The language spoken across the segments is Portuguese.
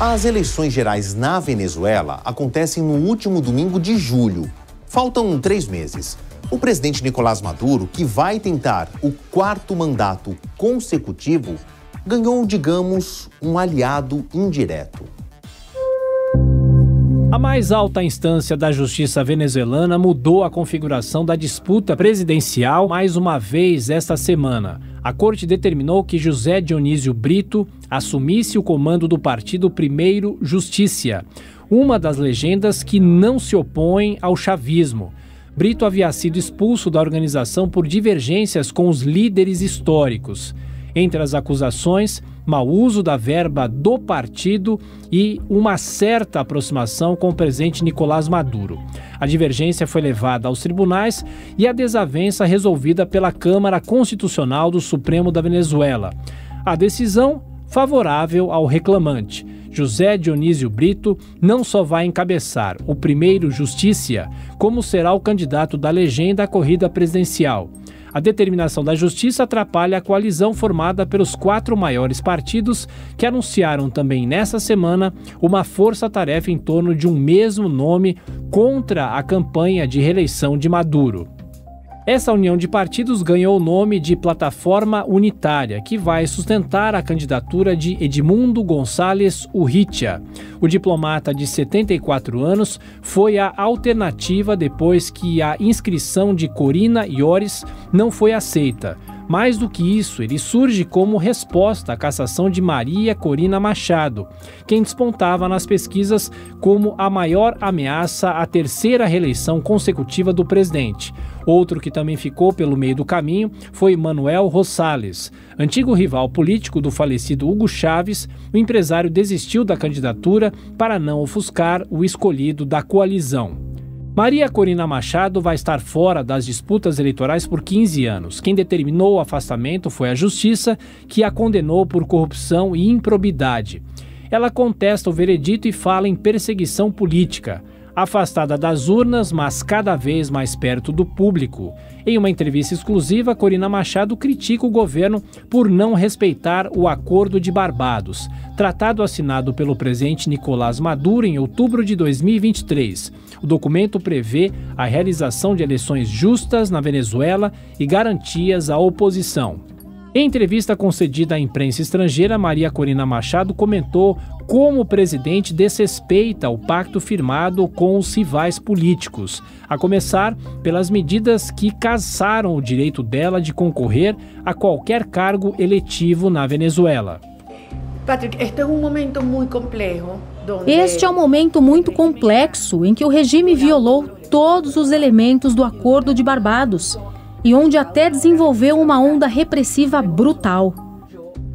As eleições gerais na Venezuela acontecem no último domingo de julho. Faltam três meses. O presidente Nicolás Maduro, que vai tentar o quarto mandato consecutivo, ganhou, digamos, um aliado indireto. A mais alta instância da justiça venezuelana mudou a configuração da disputa presidencial mais uma vez esta semana. A corte determinou que José Dionísio Brito assumisse o comando do partido Primeiro Justiça, uma das legendas que não se opõem ao chavismo. Brito havia sido expulso da organização por divergências com os líderes históricos. Entre as acusações, mau uso da verba do partido e uma certa aproximação com o presidente Nicolás Maduro. A divergência foi levada aos tribunais e a desavença resolvida pela Câmara Constitucional do Supremo da Venezuela. A decisão favorável ao reclamante. José Dionísio Brito não só vai encabeçar o primeiro Justiça, como será o candidato da legenda à corrida presidencial. A determinação da Justiça atrapalha a coalizão formada pelos quatro maiores partidos que anunciaram também nessa semana uma força-tarefa em torno de um mesmo nome contra a campanha de reeleição de Maduro. Essa união de partidos ganhou o nome de Plataforma Unitária, que vai sustentar a candidatura de Edmundo Gonçalves Urritia. O diplomata de 74 anos foi a alternativa depois que a inscrição de Corina Iores não foi aceita. Mais do que isso, ele surge como resposta à cassação de Maria Corina Machado, quem despontava nas pesquisas como a maior ameaça à terceira reeleição consecutiva do presidente. Outro que também ficou pelo meio do caminho foi Manuel Rosales. Antigo rival político do falecido Hugo Chaves, o empresário desistiu da candidatura para não ofuscar o escolhido da coalizão. Maria Corina Machado vai estar fora das disputas eleitorais por 15 anos. Quem determinou o afastamento foi a Justiça, que a condenou por corrupção e improbidade. Ela contesta o veredito e fala em perseguição política afastada das urnas, mas cada vez mais perto do público. Em uma entrevista exclusiva, Corina Machado critica o governo por não respeitar o Acordo de Barbados, tratado assinado pelo presidente Nicolás Maduro em outubro de 2023. O documento prevê a realização de eleições justas na Venezuela e garantias à oposição. Em entrevista concedida à imprensa estrangeira, Maria Corina Machado comentou como o presidente desrespeita o pacto firmado com os rivais políticos, a começar pelas medidas que caçaram o direito dela de concorrer a qualquer cargo eletivo na Venezuela. Patrick, este é um momento muito complexo. Este é um momento muito complexo em que o regime violou todos os elementos do Acordo de Barbados e onde até desenvolveu uma onda repressiva brutal.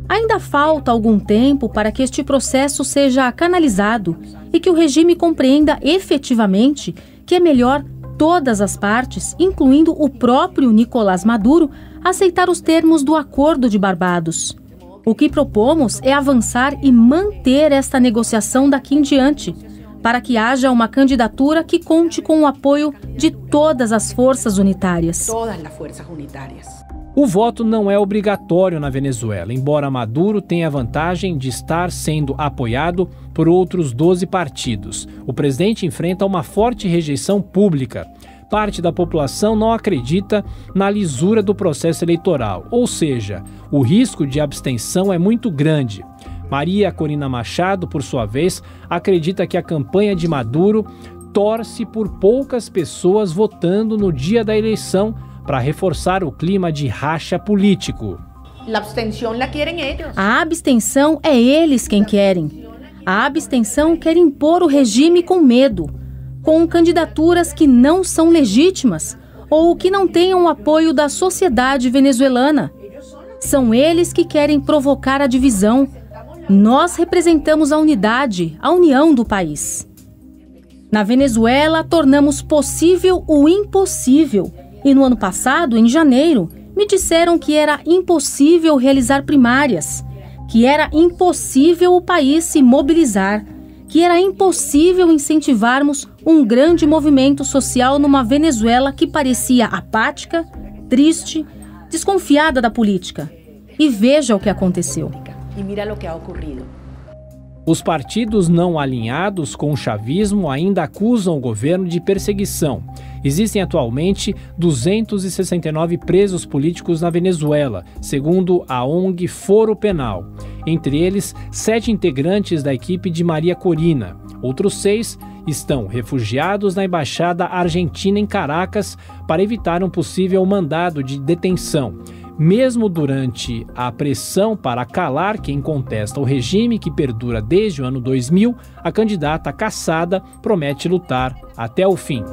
Ainda falta algum tempo para que este processo seja canalizado e que o regime compreenda efetivamente que é melhor todas as partes, incluindo o próprio Nicolás Maduro, aceitar os termos do Acordo de Barbados. O que propomos é avançar e manter esta negociação daqui em diante, para que haja uma candidatura que conte com o apoio de todas as forças unitárias. Todas as forças unitárias. O voto não é obrigatório na Venezuela, embora Maduro tenha a vantagem de estar sendo apoiado por outros 12 partidos. O presidente enfrenta uma forte rejeição pública. Parte da população não acredita na lisura do processo eleitoral, ou seja, o risco de abstenção é muito grande. Maria Corina Machado, por sua vez, acredita que a campanha de Maduro torce por poucas pessoas votando no dia da eleição para reforçar o clima de racha político. A abstenção é eles quem querem. A abstenção quer impor o regime com medo, com candidaturas que não são legítimas ou que não tenham o apoio da sociedade venezuelana. São eles que querem provocar a divisão, nós representamos a unidade, a união do país. Na Venezuela, tornamos possível o impossível. E no ano passado, em janeiro, me disseram que era impossível realizar primárias, que era impossível o país se mobilizar, que era impossível incentivarmos um grande movimento social numa Venezuela que parecia apática, triste, desconfiada da política. E veja o que aconteceu e mira lo que ha ocurrido. Os partidos não alinhados com o chavismo ainda acusam o governo de perseguição. Existem atualmente 269 presos políticos na Venezuela, segundo a ONG Foro Penal. Entre eles, sete integrantes da equipe de Maria Corina. Outros seis estão refugiados na embaixada argentina em Caracas para evitar um possível mandado de detenção. Mesmo durante a pressão para calar quem contesta o regime que perdura desde o ano 2000, a candidata caçada promete lutar até o fim.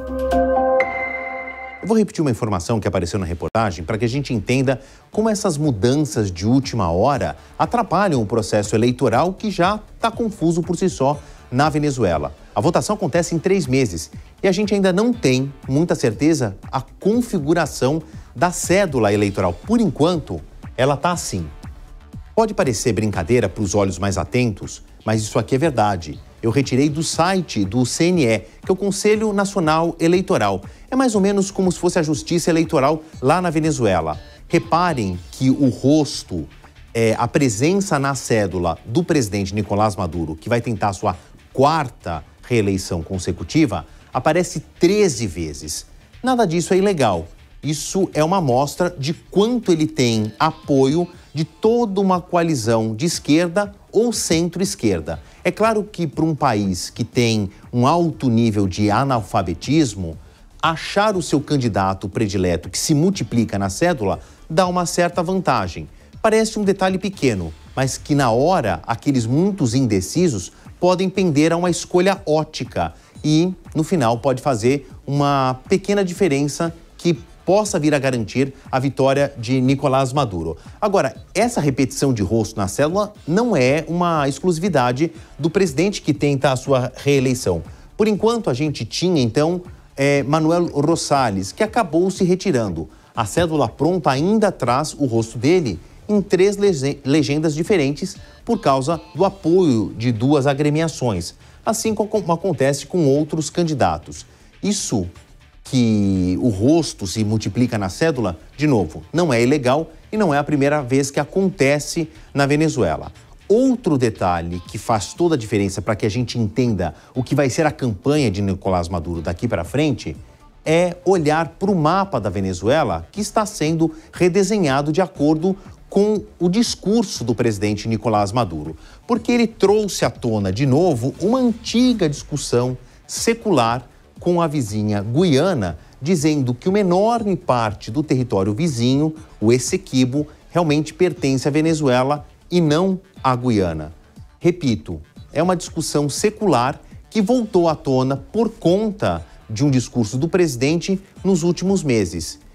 Eu vou repetir uma informação que apareceu na reportagem para que a gente entenda como essas mudanças de última hora atrapalham o processo eleitoral que já está confuso por si só na Venezuela. A votação acontece em três meses e a gente ainda não tem muita certeza a configuração da cédula eleitoral. Por enquanto, ela está assim. Pode parecer brincadeira para os olhos mais atentos, mas isso aqui é verdade. Eu retirei do site do CNE, que é o Conselho Nacional Eleitoral. É mais ou menos como se fosse a Justiça Eleitoral lá na Venezuela. Reparem que o rosto, é, a presença na cédula do presidente Nicolás Maduro, que vai tentar sua quarta reeleição consecutiva, aparece 13 vezes. Nada disso é ilegal. Isso é uma amostra de quanto ele tem apoio de toda uma coalizão de esquerda ou centro-esquerda. É claro que para um país que tem um alto nível de analfabetismo, achar o seu candidato predileto que se multiplica na cédula dá uma certa vantagem. Parece um detalhe pequeno, mas que na hora aqueles muitos indecisos podem pender a uma escolha ótica e, no final, pode fazer uma pequena diferença que possa vir a garantir a vitória de Nicolás Maduro. Agora, essa repetição de rosto na célula não é uma exclusividade do presidente que tenta a sua reeleição. Por enquanto, a gente tinha, então, é, Manuel Rosales, que acabou se retirando. A cédula pronta ainda traz o rosto dele em três legendas diferentes por causa do apoio de duas agremiações, assim como acontece com outros candidatos. Isso que o rosto se multiplica na cédula, de novo, não é ilegal e não é a primeira vez que acontece na Venezuela. Outro detalhe que faz toda a diferença para que a gente entenda o que vai ser a campanha de Nicolás Maduro daqui para frente é olhar para o mapa da Venezuela que está sendo redesenhado de acordo com o discurso do presidente Nicolás Maduro, porque ele trouxe à tona de novo uma antiga discussão secular com a vizinha Guiana, dizendo que uma enorme parte do território vizinho, o Essequibo, realmente pertence à Venezuela e não à Guiana. Repito, é uma discussão secular que voltou à tona por conta de um discurso do presidente nos últimos meses.